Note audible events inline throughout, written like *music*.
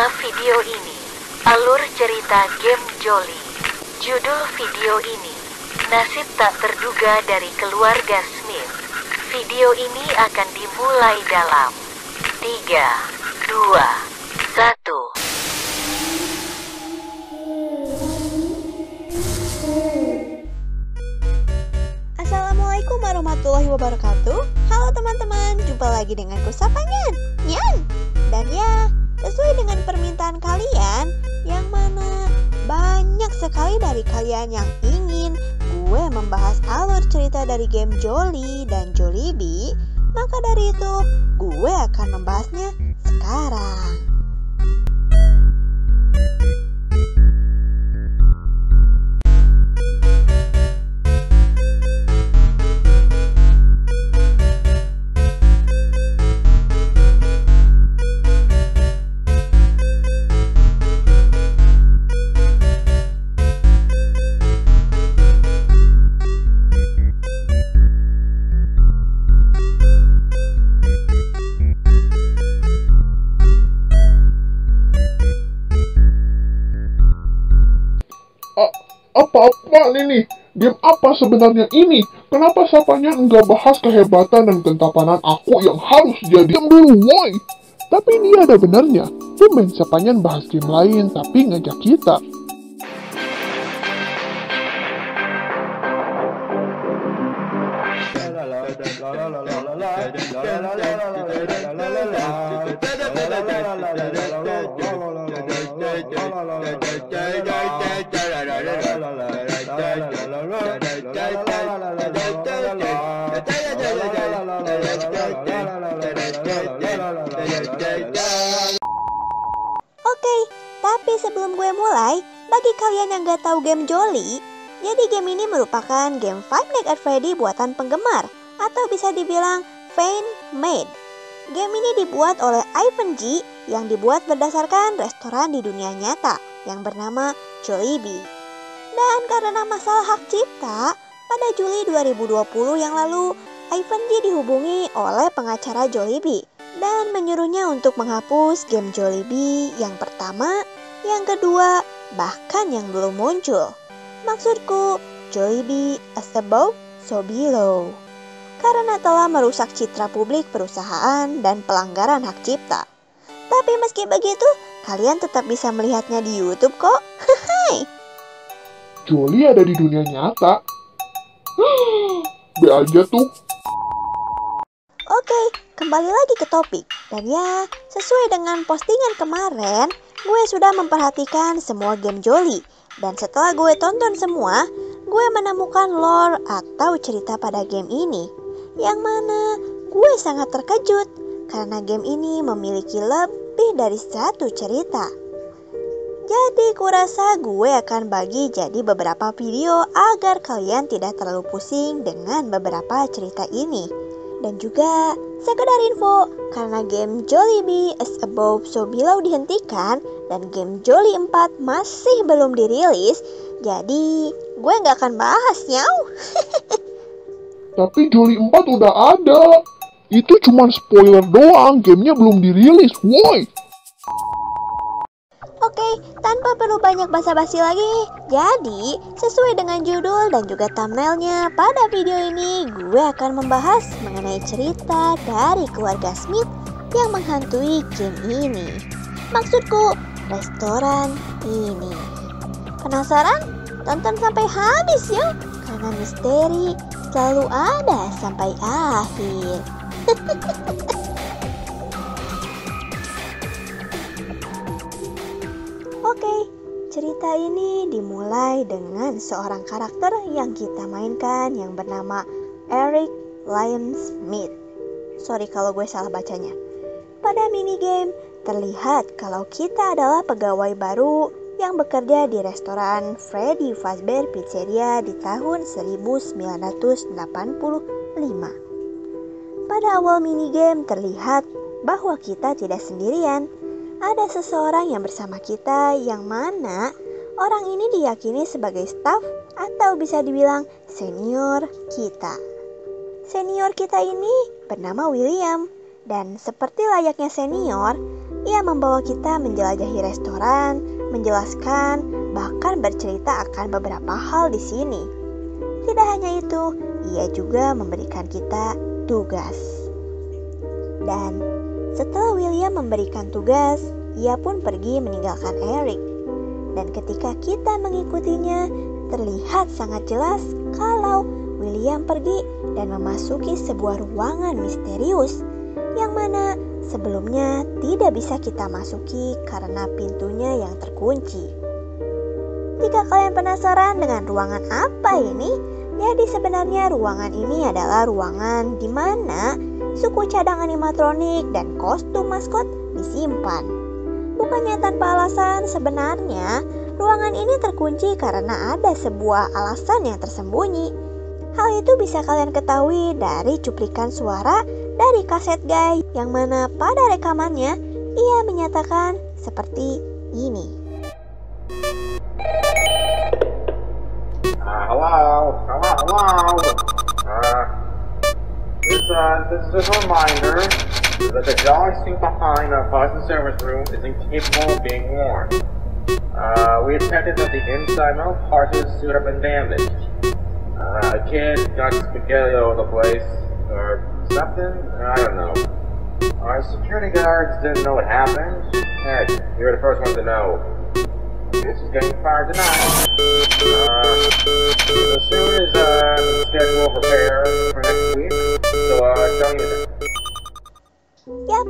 Nama video ini Alur Cerita Game Jolly. Judul video ini Nasib Tak Terduga dari Keluarga Smith. Video ini akan dimulai dalam 3, 2, 1. Assalamualaikum warahmatullahi wabarakatuh Halo teman-teman, jumpa lagi dengan Kusapangan Nyan Dan ya, sesuai dengan permintaan kalian Yang mana banyak sekali dari kalian yang ingin Gue membahas alur cerita dari game Jolly dan Jollibee Maka dari itu, gue akan membahasnya sekarang apa sebenarnya ini? Kenapa sapanya enggak bahas kehebatan dan kentapanan aku yang harus jadi Diam dulu, woi! Tapi ini ada benarnya. Tumben sapanya bahas game lain tapi ngajak kita. Tapi sebelum gue mulai, bagi kalian yang gak tahu game Jolly, jadi game ini merupakan game Five Nights at Freddy buatan penggemar, atau bisa dibilang fan made. Game ini dibuat oleh Ivan G yang dibuat berdasarkan restoran di dunia nyata yang bernama Jollibee. Dan karena masalah hak cipta, pada Juli 2020 yang lalu, Ivan G dihubungi oleh pengacara Jollibee dan menyuruhnya untuk menghapus game Jollibee yang pertama, yang kedua, bahkan yang belum muncul. Maksudku, Jollibee as above, so below. Karena telah merusak citra publik perusahaan dan pelanggaran hak cipta. Tapi meski begitu, kalian tetap bisa melihatnya di YouTube kok. Hai. Jolly ada di dunia nyata. *gasps* Be aja tuh. Oke, kembali lagi ke topik. Dan ya, sesuai dengan postingan kemarin, gue sudah memperhatikan semua game Jolly. Dan setelah gue tonton semua, gue menemukan lore atau cerita pada game ini. Yang mana gue sangat terkejut karena game ini memiliki lebih dari satu cerita. Jadi kurasa gue akan bagi jadi beberapa video agar kalian tidak terlalu pusing dengan beberapa cerita ini. Dan juga sekedar info, karena game Jollibee as above so below dihentikan dan game Jolly 4 masih belum dirilis, jadi gue nggak akan bahas nyau. *laughs* Tapi Jolly 4 udah ada. Itu cuma spoiler doang, gamenya belum dirilis, woi! Oke, tanpa perlu banyak basa-basi lagi, jadi sesuai dengan judul dan juga thumbnailnya, pada video ini gue akan membahas mengenai cerita dari keluarga Smith yang menghantui game ini. Maksudku, restoran ini. Penasaran? Tonton sampai habis ya, karena misteri selalu ada sampai akhir. *laughs* Oke, cerita ini dimulai dengan seorang karakter yang kita mainkan yang bernama Eric Lion Smith. Sorry kalau gue salah bacanya. Pada minigame, terlihat kalau kita adalah pegawai baru yang bekerja di restoran Freddy Fazbear Pizzeria di tahun 1985. Pada awal minigame terlihat bahwa kita tidak sendirian. Ada seseorang yang bersama kita yang mana orang ini diyakini sebagai staff atau bisa dibilang senior kita. Senior kita ini bernama William dan seperti layaknya senior, Ia membawa kita menjelajahi restoran, menjelaskan, bahkan bercerita akan beberapa hal di sini. Tidak hanya itu, ia juga memberikan kita tugas. Dan setelah William memberikan tugas, ia pun pergi meninggalkan Eric. Dan ketika kita mengikutinya, terlihat sangat jelas kalau William pergi dan memasuki sebuah ruangan misterius yang mana sebelumnya tidak bisa kita masuki karena pintunya yang terkunci. Jika kalian penasaran dengan ruangan apa ini, jadi sebenarnya ruangan ini adalah ruangan di mana suku cadang animatronik dan kostum maskot disimpan. Bukannya tanpa alasan, sebenarnya ruangan ini terkunci karena ada sebuah alasan yang tersembunyi. Hal itu bisa kalian ketahui dari cuplikan suara dari kaset Guy yang mana pada rekamannya ia menyatakan seperti ini. Hello, hello, hello. Uh, this, uh, this is just a reminder that the sitting behind the Boston service room is incapable of being warned. Uh, we detected that the inside metal parts of the suit have been damaged. Uh, a kid got spaghetti all over the place, or something? I don't know. Our security guards didn't know what happened. Heck, were the first one to know. This is getting fired tonight. Uh, as soon as uh, schedule repair for next week, it. Yap,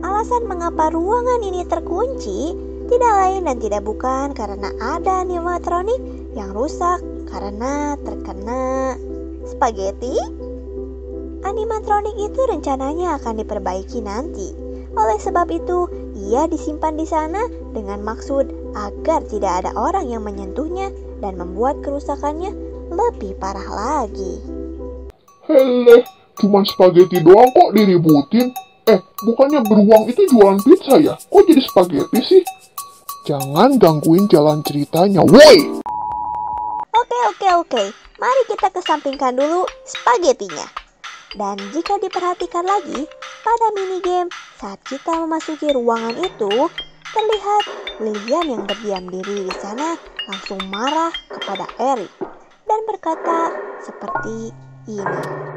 alasan mengapa ruangan ini terkunci tidak lain dan tidak bukan karena ada animatronik yang rusak karena terkena spaghetti. Animatronik itu rencananya akan diperbaiki nanti. Oleh sebab itu, ia disimpan di sana dengan maksud agar tidak ada orang yang menyentuhnya dan membuat kerusakannya lebih parah lagi. Hele, cuman spaghetti doang kok diributin? Eh, bukannya beruang itu jualan pizza ya? Kok jadi spaghetti sih? Jangan gangguin jalan ceritanya, woi! Oke, oke, oke. Mari kita kesampingkan dulu spagettinya. Dan jika diperhatikan lagi, pada minigame saat kita memasuki ruangan itu, terlihat William yang berdiam diri di sana langsung marah kepada Eric dan berkata seperti ini.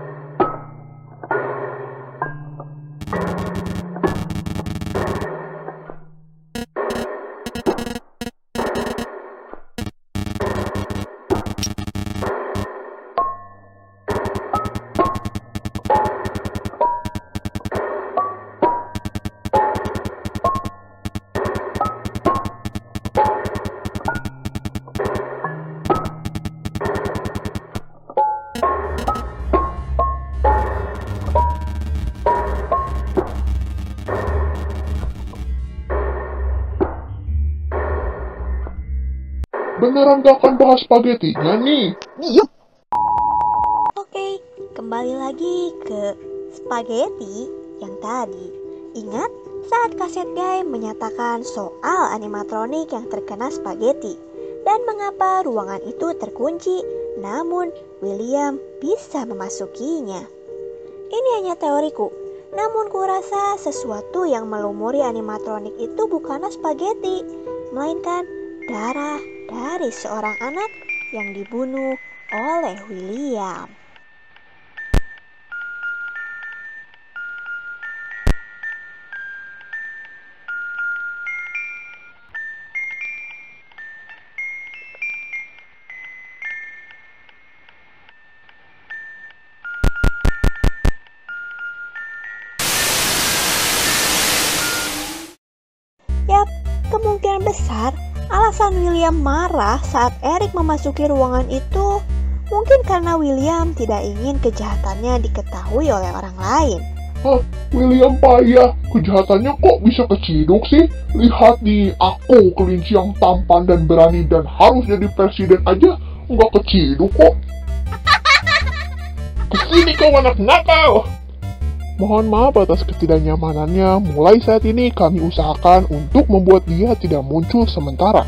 Beneran gak akan bahas spaghettinya nih? Yup. Oke, kembali lagi ke spaghetti yang tadi. Ingat saat kaset guy menyatakan soal animatronik yang terkena spaghetti dan mengapa ruangan itu terkunci, namun William bisa memasukinya. Ini hanya teoriku, namun kurasa sesuatu yang melumuri animatronik itu bukanlah spaghetti, melainkan darah dari seorang anak yang dibunuh oleh William. Alasan William marah saat Eric memasuki ruangan itu mungkin karena William tidak ingin kejahatannya diketahui oleh orang lain. Hah, William payah. Kejahatannya kok bisa keciduk sih? Lihat nih, aku kelinci yang tampan dan berani dan harus jadi presiden aja nggak keciduk kok. *laughs* Ke sini kau anak nakal! Mohon maaf atas ketidaknyamanannya. Mulai saat ini kami usahakan untuk membuat dia tidak muncul sementara.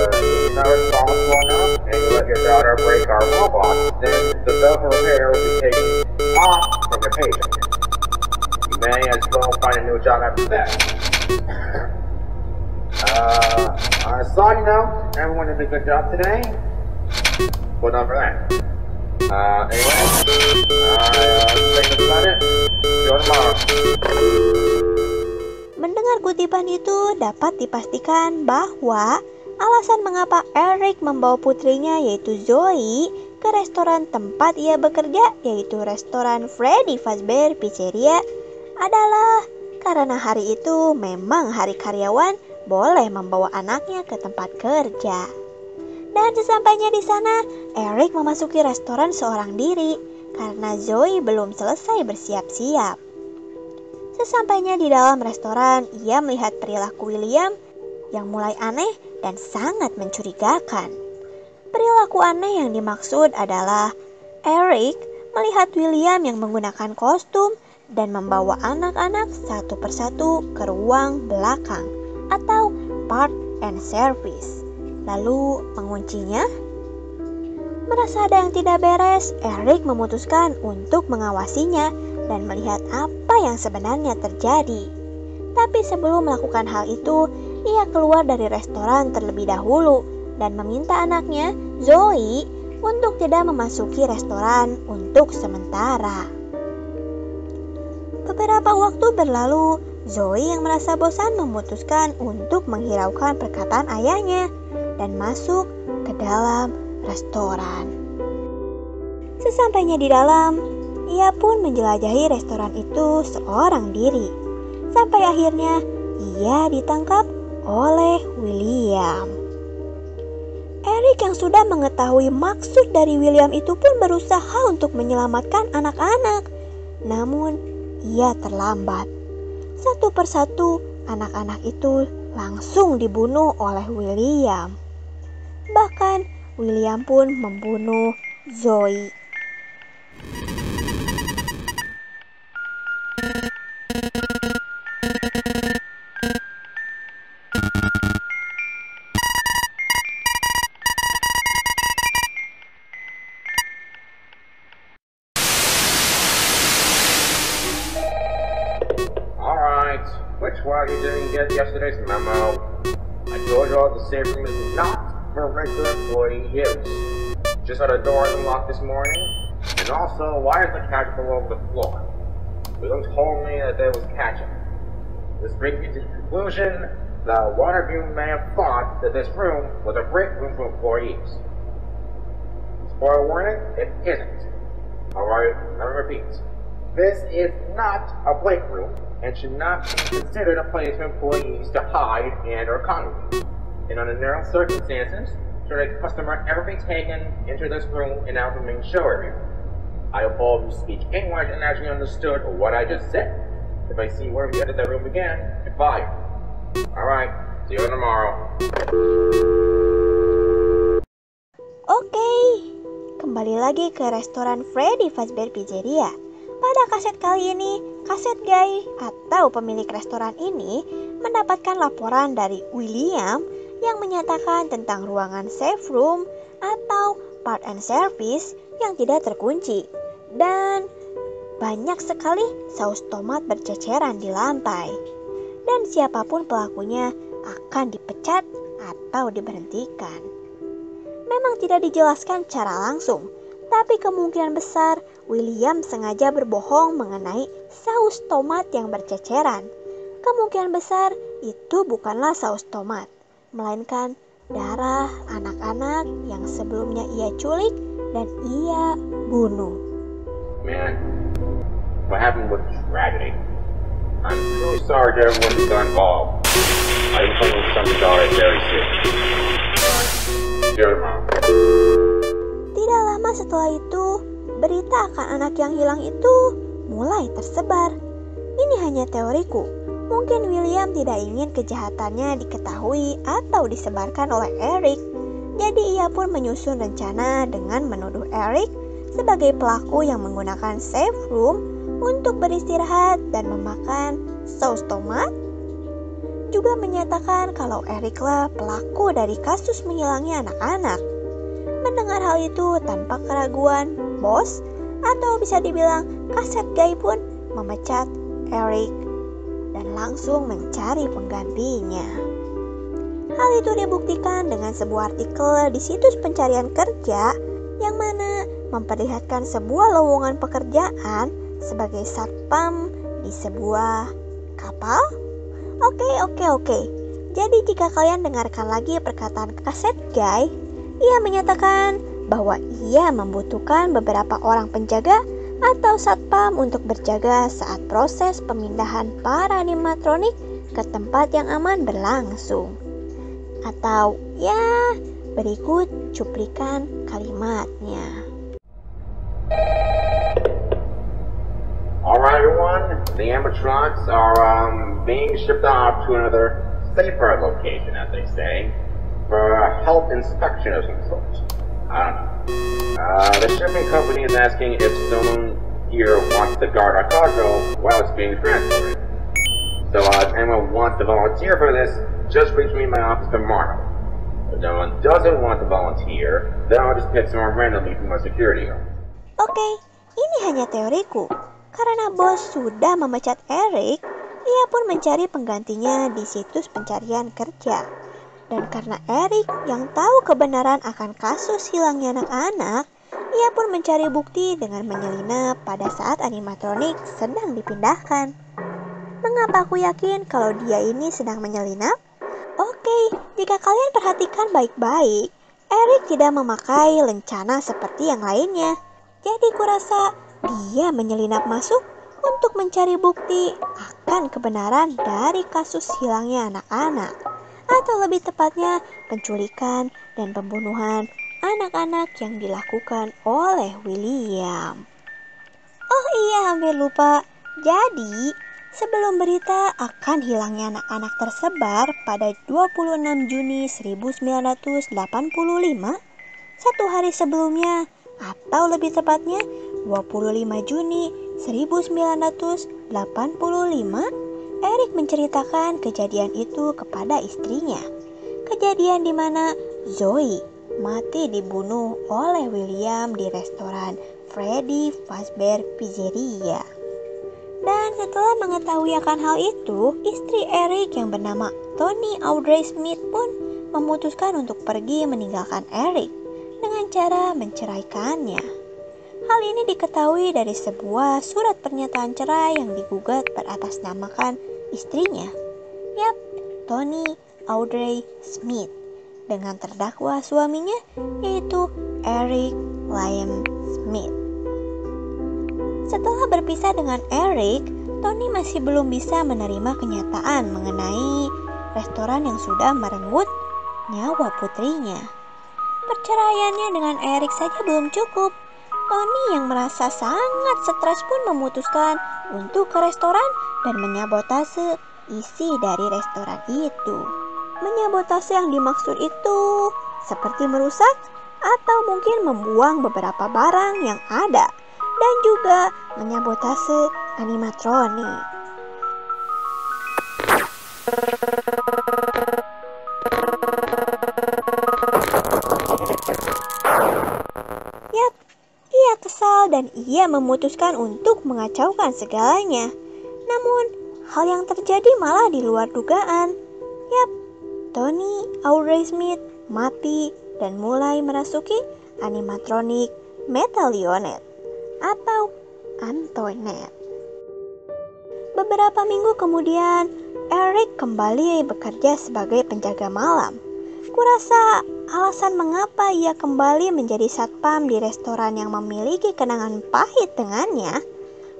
your daughter break our robots, then the for repair will be taken off from your paycheck. You may as well find a new job after that. uh, on a side note, everyone did a good job today. Well done for that. Uh, anyway, uh, think about it. See you tomorrow. Mendengar kutipan itu dapat dipastikan bahwa alasan mengapa Eric membawa putrinya yaitu Zoe ke restoran tempat ia bekerja yaitu restoran Freddy Fazbear Pizzeria adalah karena hari itu memang hari karyawan boleh membawa anaknya ke tempat kerja. Dan sesampainya di sana, Eric memasuki restoran seorang diri karena Zoe belum selesai bersiap-siap. Sesampainya di dalam restoran, ia melihat perilaku William yang mulai aneh dan sangat mencurigakan. Perilaku aneh yang dimaksud adalah Eric melihat William yang menggunakan kostum dan membawa anak-anak satu persatu ke ruang belakang atau part and service. Lalu menguncinya. Merasa ada yang tidak beres, Eric memutuskan untuk mengawasinya dan melihat apa yang sebenarnya terjadi. Tapi sebelum melakukan hal itu, ia keluar dari restoran terlebih dahulu dan meminta anaknya, Zoe, untuk tidak memasuki restoran untuk sementara. Beberapa waktu berlalu, Zoe yang merasa bosan memutuskan untuk menghiraukan perkataan ayahnya dan masuk ke dalam restoran. Sesampainya di dalam, ia pun menjelajahi restoran itu seorang diri. Sampai akhirnya ia ditangkap oleh William. Eric yang sudah mengetahui maksud dari William itu pun berusaha untuk menyelamatkan anak-anak. Namun, ia terlambat. Satu persatu, anak-anak itu langsung dibunuh oleh William. Bahkan, William pun membunuh Zoe. Just had a door unlocked this morning. And also, why is the couch all over the floor? William told me that there was catching. This brings me to the conclusion of you may have thought that this room was a break room for employees. Spoiler warning, it isn't. Alright, let me repeat. This is not a break room and should not be considered a place for employees to hide and or congregate. And under no circumstances should a customer ever be taken into this room and out the main show area. I hope all of you speak English and actually understood what I just said. If I see one of you enter that room again, fired. Alright, see you tomorrow. Oke, kembali lagi ke restoran Freddy Fazbear Pizzeria. Pada kaset kali ini, kaset guy atau pemilik restoran ini mendapatkan laporan dari William yang menyatakan tentang ruangan safe room atau part and service yang tidak terkunci. Dan banyak sekali saus tomat berceceran di lantai. Dan siapa pun pelakunya akan dipecat atau diberhentikan. Memang tidak dijelaskan cara langsung, tapi kemungkinan besar William sengaja berbohong mengenai saus tomat yang berceceran. Kemungkinan besar itu bukanlah saus tomat, melainkan darah anak-anak yang sebelumnya ia culik dan ia bunuh. Man, what happened was tragedy. I'm truly sorry to everyone who got involved. I will come with something about it very soon. See you tomorrow. Tidak lama setelah itu, berita akan anak yang hilang itu mulai tersebar. Ini hanya teoriku. Mungkin William tidak ingin kejahatannya diketahui atau disebarkan oleh Eric. Jadi ia pun menyusun rencana dengan menuduh Eric sebagai pelaku yang menggunakan safe room untuk beristirahat dan memakan saus tomat. Juga menyatakan kalau Ericlah pelaku dari kasus menghilangnya anak-anak. Mendengar hal itu tanpa keraguan, bos atau bisa dibilang kaset guy pun memecat Eric dan langsung mencari penggantinya. Hal itu dibuktikan dengan sebuah artikel di situs pencarian kerja yang mana memperlihatkan sebuah lowongan pekerjaan sebagai satpam di sebuah kapal. Oke, oke, oke. Jadi jika kalian dengarkan lagi perkataan kaset guy, ia menyatakan bahwa ia membutuhkan beberapa orang penjaga atau satpam untuk berjaga saat proses pemindahan para animatronik ke tempat yang aman berlangsung. Atau ya, berikut cuplikan kalimatnya. Alright everyone, the animatronics are um, being shipped off to another safer location, as they say, for health inspection of some sort. I don't know. Uh, the shipping company is asking if someone here wants to guard our cargo while it's being transported. So uh, if anyone wants to volunteer for this, just reach me in my office tomorrow. If no one doesn't want to volunteer, then I'll just pick someone randomly from my security guard. Oke, ini hanya teoriku. Karena bos sudah memecat Eric, ia pun mencari penggantinya di situs pencarian kerja. Dan karena Eric yang tahu kebenaran akan kasus hilangnya anak-anak, ia pun mencari bukti dengan menyelinap pada saat animatronik sedang dipindahkan. Mengapa aku yakin kalau dia ini sedang menyelinap? Oke, jika kalian perhatikan baik-baik, Eric tidak memakai lencana seperti yang lainnya. Jadi kurasa dia menyelinap masuk untuk mencari bukti akan kebenaran dari kasus hilangnya anak-anak. Atau lebih tepatnya penculikan dan pembunuhan anak-anak yang dilakukan oleh William. Oh iya, hampir lupa. Jadi, sebelum berita akan hilangnya anak-anak tersebar pada 26 Juni 1985, satu hari sebelumnya, atau lebih tepatnya 25 Juni 1985, Eric menceritakan kejadian itu kepada istrinya. Kejadian di mana Zoe mati dibunuh oleh William di restoran Freddy Fazbear Pizzeria. Dan setelah mengetahui akan hal itu, istri Eric yang bernama Tony Audrey Smith pun memutuskan untuk pergi meninggalkan Eric dengan cara menceraikannya. Hal ini diketahui dari sebuah surat pernyataan cerai yang digugat beratasnamakan istrinya. Yap, Tony Audrey Smith dengan terdakwa suaminya yaitu Eric Liam Smith. Setelah berpisah dengan Eric, Tony masih belum bisa menerima kenyataan mengenai restoran yang sudah merenggut nyawa putrinya. Perceraiannya dengan Eric saja belum cukup. Tony yang merasa sangat stres pun memutuskan untuk ke restoran dan menyabotase isi dari restoran itu. Menyabotase yang dimaksud itu seperti merusak atau mungkin membuang beberapa barang yang ada dan juga menyabotase animatronik. Dan ia memutuskan untuk mengacaukan segalanya. Namun, hal yang terjadi malah di luar dugaan. Yap, Tony Audrey Smith mati dan mulai merasuki animatronik Metalionet atau Antoinette. Beberapa minggu kemudian, Eric kembali bekerja sebagai penjaga malam. Kurasa alasan mengapa ia kembali menjadi satpam di restoran yang memiliki kenangan pahit dengannya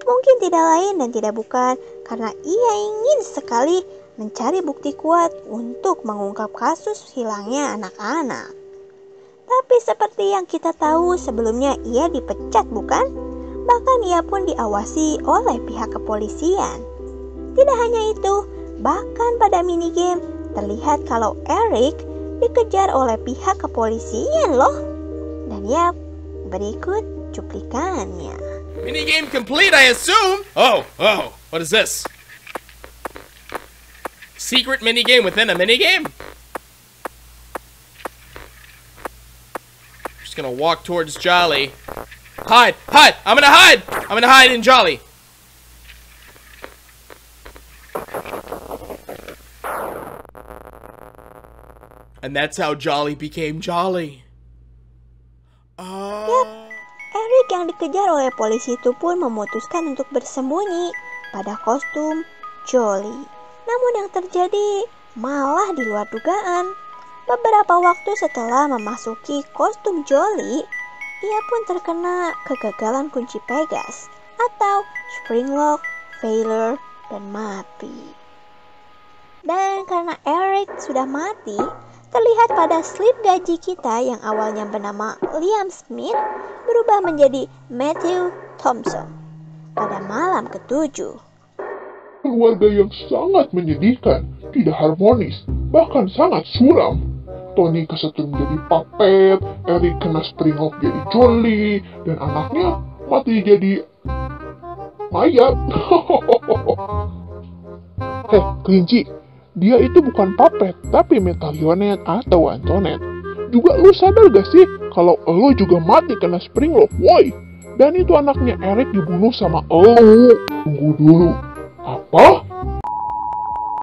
mungkin tidak lain dan tidak bukan karena ia ingin sekali mencari bukti kuat untuk mengungkap kasus hilangnya anak-anak. Tapi seperti yang kita tahu sebelumnya ia dipecat bukan? Bahkan ia pun diawasi oleh pihak kepolisian. Tidak hanya itu, bahkan pada minigame terlihat kalau Eric dikejar oleh pihak kepolisian loh. Dan yap, berikut cuplikannya. Mini game complete, I assume. Oh, oh, what is this? Secret mini game within a mini game? Just gonna walk towards Jolly. Hide, hide! I'm gonna hide! I'm gonna hide in Jolly. And that's how Jolly became Jolly. Oh. Eric yang dikejar oleh polisi itu pun memutuskan untuk bersembunyi pada kostum Jolly. Namun yang terjadi malah di luar dugaan. Beberapa waktu setelah memasuki kostum Jolly, ia pun terkena kegagalan kunci Pegas atau spring lock, failure, dan mati. Dan karena Eric sudah mati, terlihat pada slip gaji kita yang awalnya bernama Liam Smith berubah menjadi Matthew Thompson pada malam ketujuh. Keluarga yang sangat menyedihkan, tidak harmonis, bahkan sangat suram. Tony kesetrum menjadi puppet, Eric kena spring off jadi Jolly, dan anaknya mati jadi mayat. Heh, *laughs* kelinci, dia itu bukan puppet, tapi metalionet atau Antonet. Juga lu sadar gak sih kalau lo juga mati kena spring lock, woi? Dan itu anaknya Eric dibunuh sama lo. Tunggu dulu, apa?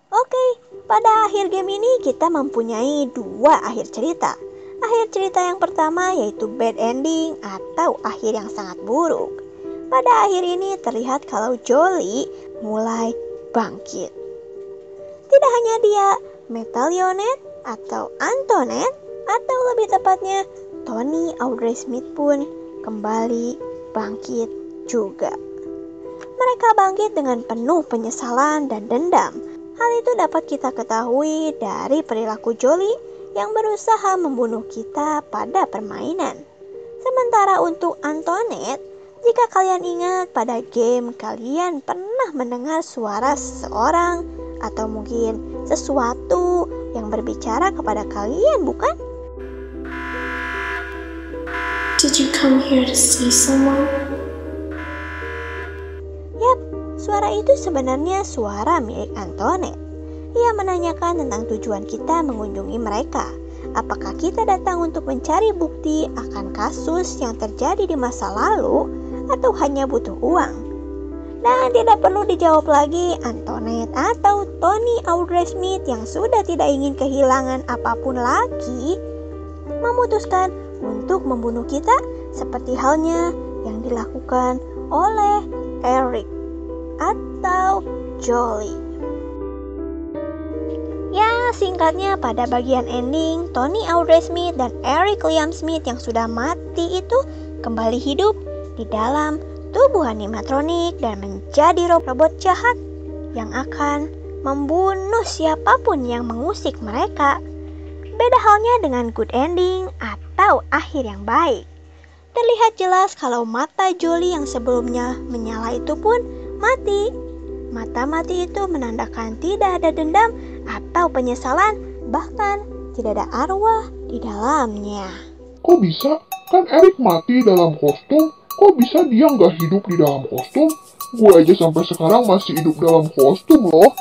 Oke, pada akhir game ini kita mempunyai dua akhir cerita. Akhir cerita yang pertama yaitu bad ending atau akhir yang sangat buruk. Pada akhir ini terlihat kalau Jolly mulai bangkit. Tidak hanya dia, Metalionet atau Antonet atau lebih tepatnya Tony Audrey Smith pun kembali bangkit juga. Mereka bangkit dengan penuh penyesalan dan dendam. Hal itu dapat kita ketahui dari perilaku Jolly yang berusaha membunuh kita pada permainan. Sementara untuk Antoinette, jika kalian ingat pada game kalian pernah mendengar suara seseorang atau mungkin sesuatu yang berbicara kepada kalian, bukan? Did you come here to see someone? Yap, suara itu sebenarnya suara milik Antoinette. Ia menanyakan tentang tujuan kita mengunjungi mereka. Apakah kita datang untuk mencari bukti akan kasus yang terjadi di masa lalu atau hanya butuh uang? Dan tidak perlu dijawab lagi, Antoinette atau Tony Audrey Smith yang sudah tidak ingin kehilangan apa pun lagi memutuskan untuk membunuh kita seperti halnya yang dilakukan oleh Eric atau Jolly. Ya, singkatnya pada bagian ending, Tony Audrey Smith dan Eric Liam Smith yang sudah mati itu kembali hidup di dalam tubuh animatronik dan menjadi robot jahat yang akan membunuh siapa pun yang mengusik mereka. Beda halnya dengan good ending atau akhir yang baik. Terlihat jelas kalau mata Jolly yang sebelumnya menyala itu pun mati. Mata mati itu menandakan tidak ada dendam atau penyesalan, bahkan tidak ada arwah di dalamnya. Kok bisa? Kan Eric mati dalam kostum. Kok bisa dia nggak hidup di dalam kostum? Gue aja sampai sekarang masih hidup dalam kostum loh.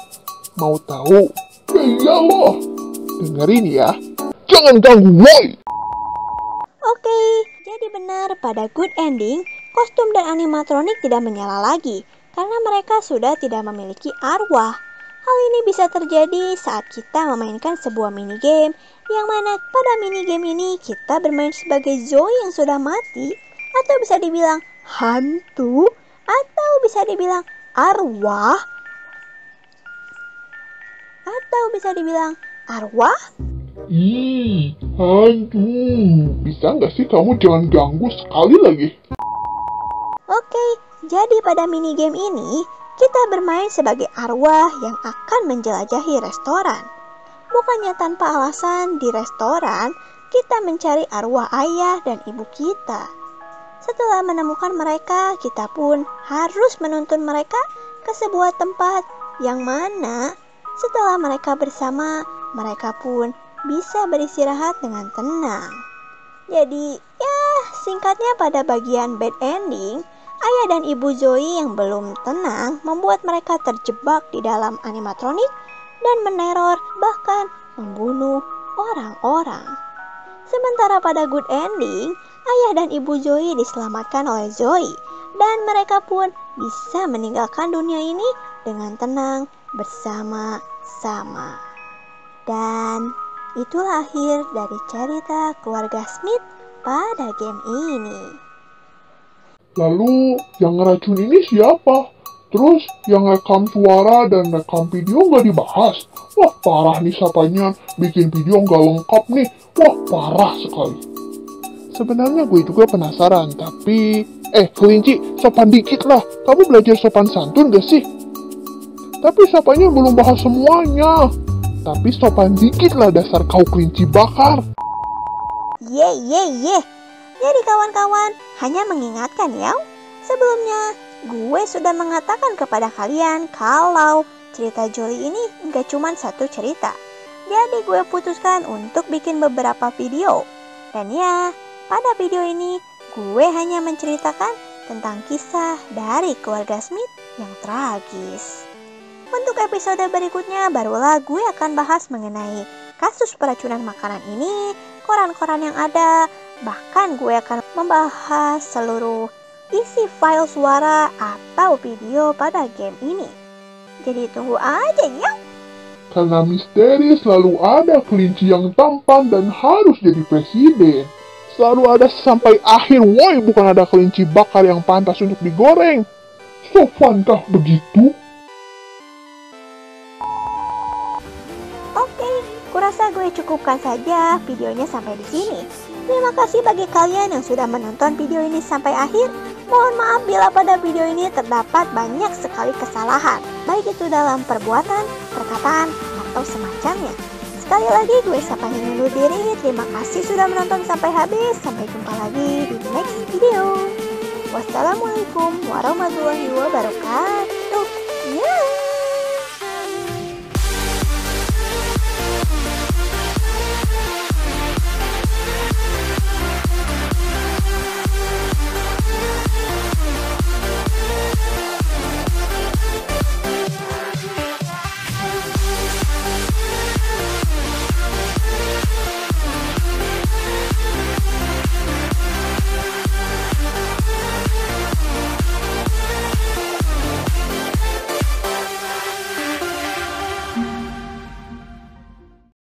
Mau tahu? Ya iyalah. Dengerin ya. Jangan ganggu woi. Oke, jadi benar pada good ending, kostum dan animatronik tidak menyala lagi karena mereka sudah tidak memiliki arwah. Hal ini bisa terjadi saat kita memainkan sebuah minigame yang mana pada minigame ini kita bermain sebagai Zoe yang sudah mati atau bisa dibilang hantu atau bisa dibilang arwah atau bisa dibilang arwah Ih, hantu. Bisa nggak sih kamu jangan ganggu sekali lagi? Oke, jadi pada minigame ini, kita bermain sebagai arwah yang akan menjelajahi restoran. Bukannya tanpa alasan di restoran, kita mencari arwah ayah dan ibu kita. Setelah menemukan mereka, kita pun harus menuntun mereka ke sebuah tempat yang mana setelah mereka bersama, mereka pun bisa beristirahat dengan tenang. Jadi, ya singkatnya pada bagian bad ending, ayah dan ibu Zoe yang belum tenang membuat mereka terjebak di dalam animatronik dan meneror bahkan membunuh orang-orang. Sementara pada good ending, ayah dan ibu Zoe diselamatkan oleh Zoe dan mereka pun bisa meninggalkan dunia ini dengan tenang bersama-sama. Dan itulah akhir dari cerita keluarga Smith pada game ini. Lalu yang ngeracun ini siapa? Terus yang rekam suara dan rekam video nggak dibahas? Wah parah nih sapanya, bikin video nggak lengkap nih. Wah parah sekali. Sebenarnya gue juga penasaran, tapi... Eh, kelinci, sopan dikit lah. Kamu belajar sopan santun gak sih? Tapi sapanya belum bahas semuanya. Tapi sopan dikit lah dasar kau kelinci bakar. Ye ye ye. Jadi kawan-kawan, hanya mengingatkan ya. Sebelumnya, gue sudah mengatakan kepada kalian kalau cerita Jolly ini nggak cuma satu cerita. Jadi gue putuskan untuk bikin beberapa video. Dan ya, pada video ini gue hanya menceritakan tentang kisah dari keluarga Smith yang tragis. Untuk episode berikutnya barulah gue akan bahas mengenai kasus peracunan makanan ini, koran-koran yang ada, bahkan gue akan membahas seluruh isi file suara atau video pada game ini. Jadi tunggu aja ya. Karena misteri selalu ada kelinci yang tampan dan harus jadi presiden. Selalu ada sampai akhir, woi bukan ada kelinci bakar yang pantas untuk digoreng. Sofankah begitu? Oke, kurasa gue cukupkan saja videonya sampai di sini. Terima kasih bagi kalian yang sudah menonton video ini sampai akhir. Mohon maaf bila pada video ini terdapat banyak sekali kesalahan, baik itu dalam perbuatan, perkataan, atau semacamnya. Sekali lagi gue Sapani undur diri, terima kasih sudah menonton sampai habis. Sampai jumpa lagi di next video. Wassalamualaikum warahmatullahi wabarakatuh.